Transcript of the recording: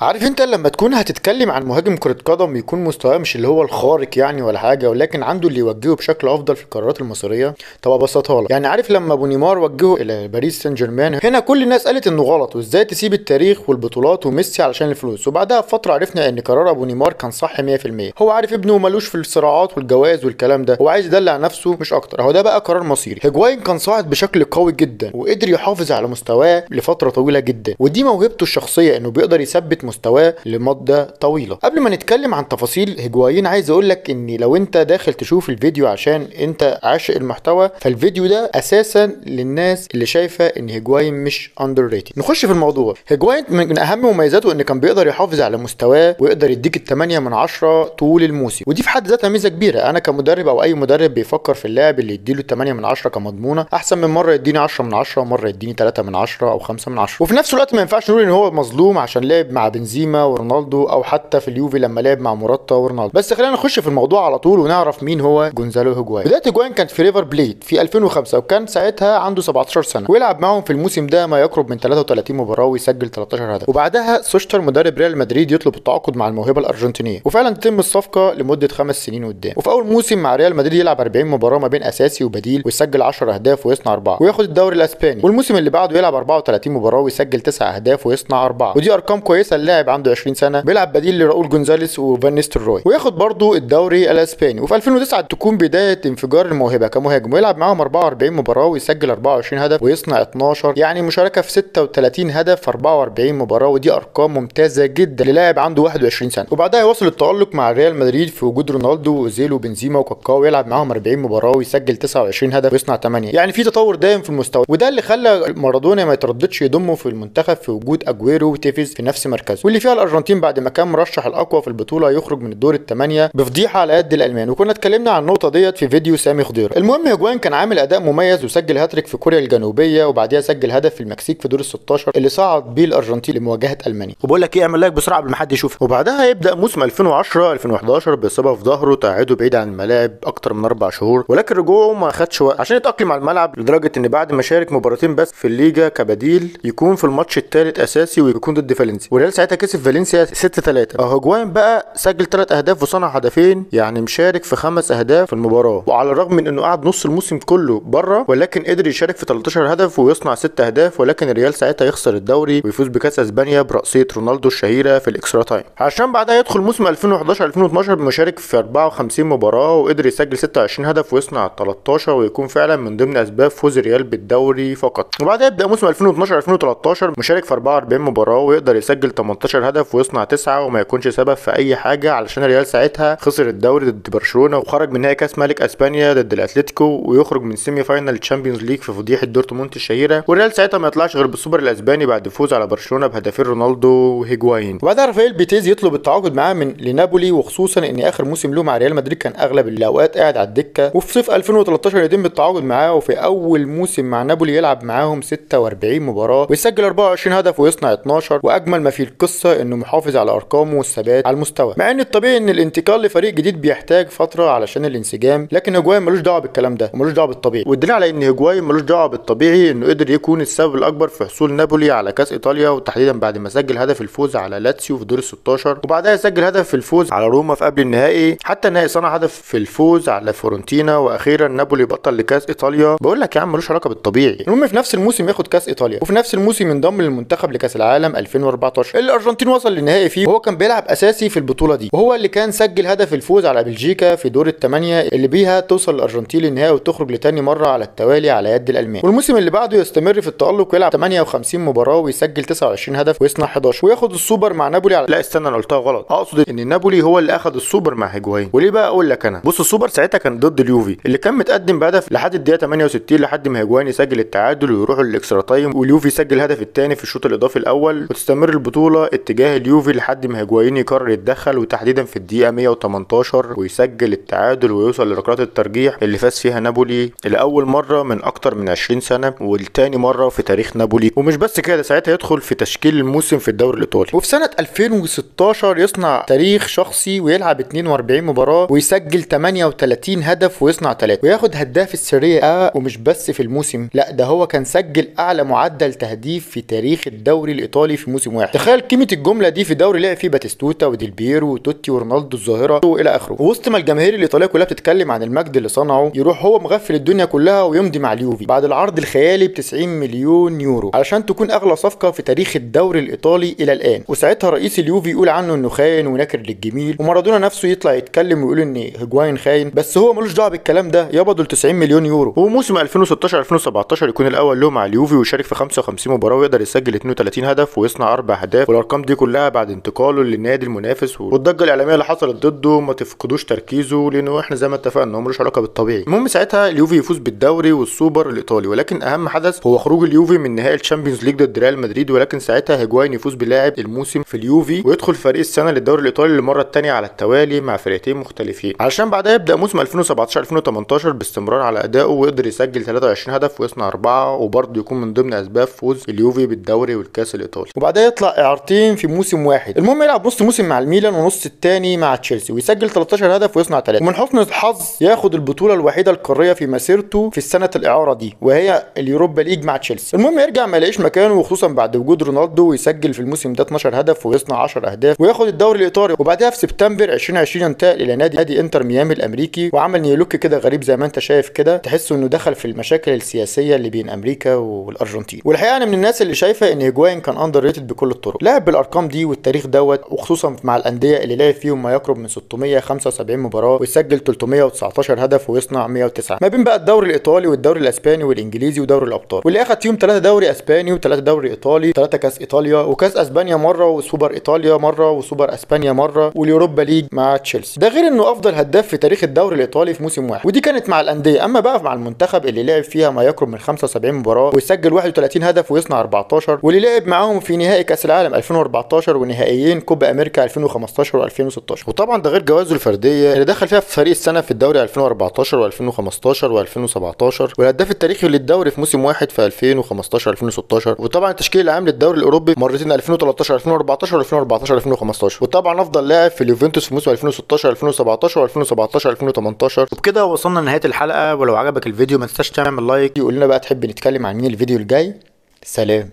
عارف انت لما تكون هتتكلم عن مهاجم كرة قدم يكون مستواه مش اللي هو الخارق يعني ولا حاجة ولكن عنده اللي يوجهه بشكل أفضل في القرارات المصيرية؟ طب أبسطها لك. يعني عارف لما أبو نيمار وجهه إلى باريس سان جيرمان هنا كل الناس قالت إنه غلط وإزاي تسيب التاريخ والبطولات وميسي علشان الفلوس؟ وبعدها بفترة عرفنا إن قرار أبو نيمار كان صح 100% هو عارف ابنه ملوش في الصراعات والجواز والكلام ده هو عايز يدلع نفسه مش أكتر. هو ده بقى قرار مصيري. هيجواين كان صاعد بشكل قوي جدا وقدر يحافظ على مستواه لفترة طويلة جدا ودي موهبته الشخصية إنه بيقدر يثبت مستواه لمدة طويلة. قبل ما نتكلم عن تفاصيل هيجواين عايز أقول لك إن لو أنت داخل تشوف الفيديو عشان أنت عاشق المحتوى فالفيديو ده أساسا للناس اللي شايفة إن هيجواين مش underrated نخش في الموضوع. هيجواين من أهم مميزاته إن كان بيقدر يحافظ على مستواه ويقدر يديك الثمانية من عشرة طول الموسم. ودي في حد ذاتها ميزة كبيرة. أنا كمدرب أو أي مدرب بيفكر في اللاعب اللي يديله 8 من 10 كمضمونة أحسن من مرة يديني 10 من 10 ومره يديني 3 من 10 أو 5 من 10 وفي نفس الوقت ما ينفعش نقول إن هو مظلوم عشان لعب مع بنزيما ورونالدو أو حتى في اليوفي لما لعب مع موراتا ورونالدو. بس خلينا نخش في الموضوع على طول ونعرف مين هو جونزالو هيجواين بداية هيجواين كانت في ريفر بليد في 2005 وكان ساعتها عنده 17 سنة. ويلعب معاهم في الموسم ده ما يقرب من 33 مباراة ويسجل 13 هدف. وبعدها شوستر مدرب ريال مدريد يطلب التعاقد مع الموهبة الأرجنتينية. وفعلا تتم الصفقة لمدة خمس سنين قدام. وفي أول موسم مع ريال مدريد يلعب 40 مباراة ما بين أساسي وبديل ويسجل 10 أهداف ويصنع أربعة. وياخد الدوري الأسباني. والموسم اللي بعده يلعب 34 مباراة ويسجل 9 أهداف ويصنع أربعة. ودي أرقام كويسة اللاعب عنده 20 سنة بيلعب بديل لراؤول جونزاليس وفان نيستلروي وياخد برضه الدوري الأسباني. وفي 2009 تكون بداية انفجار الموهبة كمهاجم ويلعب معاهم 44 مباراة ويسجل 24 هدف ويصنع 12 يعني مشاركة في 36 هدف في 44 مباراة ودي أرقام ممتازة جدا للاعب عنده 21 سنة. وبعدها يواصل التألق مع ريال مدريد في وجود رونالدو واوزيل وبنزيما وكاكا ويلعب معاهم 40 مباراة ويسجل 29 هدف ويصنع 8 يعني في تطور دائم في المستوى وده اللي خلى مارادونا ما يترددش يضمه في المنتخب في وجود أجويرو وتيفيز في نفس مركزه. واللي فيها الأرجنتين بعد ما كان مرشح الأقوى في البطولة يخرج من الدور الثمانيه بفضيحة على قد الألمان. وكنا اتكلمنا عن النقطة ديت في فيديو سامي خضير. المهم هيجواين كان عامل أداء مميز وسجل هاتريك في كوريا الجنوبية وبعديها سجل هدف في المكسيك في دور ال 16 اللي صعد بيه الأرجنتين لمواجهة ألمانيا. وبقول لك إيه أعمل like بسرعة قبل ما حد يشوفك. وبعدها يبدا موسم 2010 2011 بإصابة في ظهره تقعده بعيد عن الملاعب أكتر من أربع شهور. ولكن رجوعه ما خدش وقت عشان يتأقلم على الملعب لدرجة إن بعد ما شارك مباراتين بس في الليجا كبديل يكون في الماتش الثالث أساسي ويكون ضد فالنسيا. والريال ساعتها كسب فالنسيا 6 3 اهو هيجواين بقى سجل 3 أهداف وصنع هدفين يعني مشارك في خمس أهداف في المباراة. وعلى الرغم من إنه قعد نص الموسم كله بره ولكن قدر يشارك في 13 هدف ويصنع 6 أهداف ولكن الريال ساعتها يخسر الدوري ويفوز بكأس أسبانيا برأسية رونالدو الشهيرة في ال extra time. عشان بعدها يدخل موسم 2011 2012 بمشارك في 54 مباراة وقدر يسجل 26 هدف ويصنع 13 ويكون فعلا من ضمن أسباب فوز الريال بالدوري فقط. وبعدها يبدأ موسم 2012 2013 مشارك في 44 مباراة ويقدر يسجل 18 هدف ويصنع 9 وما يكونش سبب في أي حاجة علشان الريال ساعتها خسر الدوري ضد برشلونة وخرج من نهائي كأس ملك أسبانيا ضد الاتليتيكو ويخرج من semi-final Champions League في فضيحة دورتموند الشهيرة. والريال ساعتها ما يطلعش غير بالسوبر الأسباني بعد فوز على برشلونة بهدفين رونالدو وهيجواين. وبعدها رافائيل بينيتيز يطلب التعاقد معاه لنابولي وخصوصا إن آخر موسم له مع ريال مدريد كان أغلب الأوقات قاعد على الدكة. وفي صيف 2013 يتم التعاقد معاه وفي أول موسم مع نابولي يلعب معاهم 46 مباراة ويسجل 24 هدف ويصنع 12 وأجمل ما في القصة إنه محافظ على أرقامه والثبات على المستوى. مع إن الطبيعي إن الانتقال لفريق جديد بيحتاج فترة علشان الانسجام لكن هجواين ملوش دعوة بالكلام ده وملوش دعوة بالطبيعي. والدليل على إن هجواين ملوش دعوة بالطبيعي إنه قدر يكون السبب الأكبر في حصول نابولي على كأس إيطاليا وتحديدا بعد ما سجل هدف الفوز على لاتسيو في دور ال 16 وبعدها سجل هدف في الفوز على روما في قبل النهائي حتى النهائي صنع هدف في الفوز على فيورنتينا وأخيرا نابولي بطل لكأس إيطاليا. بقول لك يا عم ملوش علاقة بالطبيعي. المهم في نفس الموسم ياخد كأس إيطاليا وفي نفس الموسم ينضم للمنتخب لكأس العالم 2014 اللي الارجنتين وصل للنهائي فيه. وهو كان بيلعب أساسي في البطولة دي. وهو اللي كان سجل هدف الفوز على بلجيكا في دور الثمانيه اللي بيها توصل الأرجنتين للنهائي وتخرج لتاني مرة على التوالي على يد الألمان. والموسم اللي بعده يستمر في التألق ويلعب 58 مباراة ويسجل 29 هدف ويصنع 11 وياخد السوبر مع نابولي على لا استنى أنا قلتها غلط. أقصد إن نابولي هو اللي أخد السوبر مع هيجواين وليه بقى أقول لك أنا؟ بص السوبر ساعتها كان ضد اليوفي اللي كان متقدم بهدف لحد الدقيقة 68 لحد ما هيجواين يسجل التعادل ويروحوا لل extra time واليوفي يسجل الهدف الثاني في الشوط الإضافي الأول وتستمر البطولة اتجاه اليوفي لحد ما هيجواين يقرر يتدخل وتحديدا في الدقيقة 118 ويسجل التعادل ويوصل لركلات الترجيح اللي فاز فيها نابولي لأول مرة من أكتر من 20 سنة والتاني مرة في تاريخ نابولي. ومش بس كده ساعتها يدخل في تشكيل الموسم في الدوري الإيطالي. وفي سنة 2016 يصنع تاريخ شخصي ويلعب 42 مباراة ويسجل 38 هدف ويصنع 3 وياخد هداف ال Serie A ومش بس في الموسم لأ ده هو كان سجل أعلى معدل تهديف في تاريخ الدوري الإيطالي في موسم واحد. تخيل قيمة الجملة دي في دوري لعب فيه باتيستوتا وديل بيرو وتوتي ورونالدو الظاهرة وإلى آخره. ووسط ما الجماهير الايطاليه كلها بتتكلم عن المجد اللي صنعه يروح هو مغفل الدنيا كلها ويمضي مع اليوفي بعد العرض الخيالي ب 90 مليون يورو علشان تكون أغلى صفقة في تاريخ الدوري الإيطالي إلى الآن. وساعتها رئيس اليوفي يقول عنه إنه خاين وناكر للجميل ومارادونا نفسه يطلع يتكلم ويقول إن هيجواين خاين بس هو ملوش دعوة بالكلام ده يابا دول 90 مليون يورو. وموسم 2016 2017 يكون الأول له مع اليوفي ويشارك في 55 مباراة ويقدر يسجل 32 هدف ويصنع أربع أهداف. والأرقام دي كلها بعد انتقاله للنادي المنافس والضجة الإعلامية اللي حصلت ضده ما تفقدوش تركيزه لأنه إحنا زي ما اتفقنا هو ملوش علاقة بالطبيعي. المهم ساعتها اليوفي يفوز بالدوري والسوبر الإيطالي ولكن أهم حدث هو خروج اليوفي من نهائي ال Champions League ضد ريال مدريد ولكن ساعتها هيجواين يفوز بلاعب الموسم في اليوفي ويدخل فريق السنة للدوري الإيطالي للمرة الثانية على التوالي مع فرقتين مختلفين. علشان بعدها يبدأ موسم 2017 2018 باستمرار على أدائه ويقدر يسجل 23 هدف ويصنع أربعة وبرضه يكون من ضمن أسباب فوز اليوفي بالدوري والكأس الإيطالي. وبعدها يطلع اعارتين في موسم واحد. المهم يلعب نص موسم مع الميلان ونص الثاني مع تشيلسي ويسجل 13 هدف ويصنع ثلاثة ومن حسن الحظ ياخد البطولة الوحيدة القارية في مسيرته في السنة الإعارة دي وهي ال Europa League مع تشيلسي. المهم يرجع ما يلاقيش مكانه وخصوصا بعد وجود رونالدو ويسجل في الموسم ده 12 هدف ويصنع 10 أهداف وياخد الدوري الإيطالي. وبعدها في سبتمبر 2020 انتقل إلى نادي نادي إنتر ميامي الأمريكي وعمل new look كده غريب زي ما أنت شايف كده تحس إنه دخل في المشاكل السياسية اللي بين أمريكا والأرجنتين. والحقيقة أنا من الناس اللي شايفة إن هيجواين كان underrated بكل الطرق. لعب بالأرقام دي والتاريخ دوت وخصوصا مع الأندية اللي لعب فيهم ما يقرب من 675 مباراة ويسجل 319 هدف ويصنع 109 ما بين بقى الدوري الإيطالي والدوري الأسباني والإنجليزي ودوري الأبطال. واللي أخد فيهم ثلاثة دوري أسباني وثلاثه دوري إيطالي ثلاثة كاس إيطاليا وكاس أسبانيا مرة وسوبر إيطاليا مرة وسوبر أسبانيا مرة وال Europa League مع تشيلسي. ده غير إنه أفضل هداف في تاريخ الدوري الإيطالي في موسم واحد. ودي كانت مع الأندية. أما بقى مع المنتخب اللي لعب فيها ما يقرب من 75 مباراة ويسجل 31 هدف ويصنع 14 واللي لعب معاهم في نهائي كأس العالم 2014 ونهائيين كوبا أمريكا 2015 و2016 وطبعا ده غير جوائزه الفردية اللي دخل فيها في فريق السنة في الدوري 2014 و2015 و2017 والهداف التاريخي للدوري في موسم واحد في 2015 2016 وطبعا التشكيل العام للدوري الأوروبي مرتين 2013 2014 و2014 2015 وطبعا أفضل لاعب في اليوفنتوس في موسم 2016 2017 و2017 2018 وبكده وصلنا لنهاية الحلقة ولو عجبك الفيديو ما تنساش تعمل لايك. وقول لنا بقى تحب نتكلم عن مين الفيديو الجاي؟ سلام.